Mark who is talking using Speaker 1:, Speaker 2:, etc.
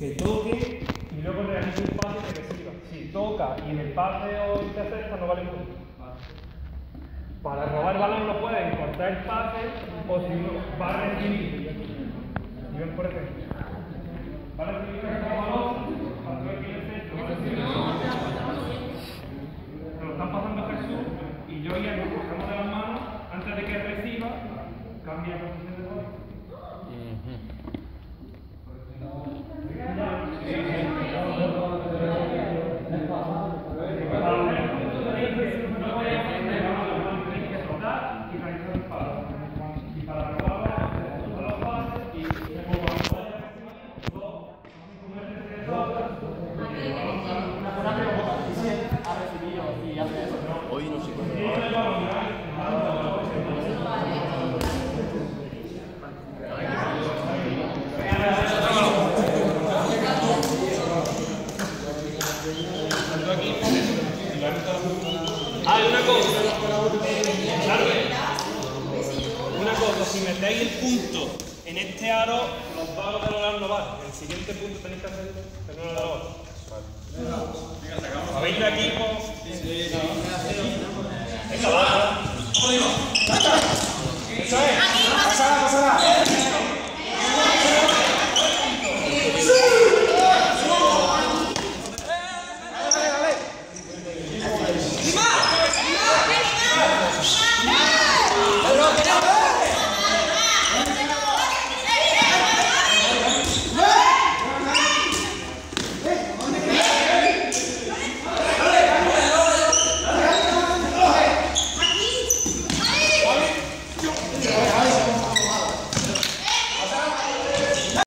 Speaker 1: que toque y luego realice un pase que reciba. Si toca y en el pase o intercepta no vale punto. Para robar balón no pueden cortar el pase o si no va a recibir. Y ven por ejemplo. Va a recibir el balón, cuando aquí en el centro, va a recibir Se lo están pasando a Jesús y yo ya nos cogemos de las manos antes de que reciba, cambia la posición de balón.
Speaker 2: Hoy no.
Speaker 1: Hay una cosa. Una cosa, si metéis el punto en este aro, los palos de no valen. El siguiente punto tenéis que hacer uno de los otros. ¿Habéis de equipo? Venga, va.